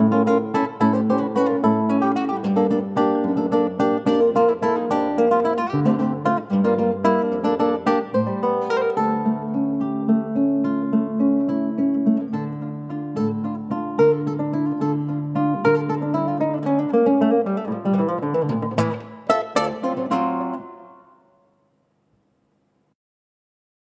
you.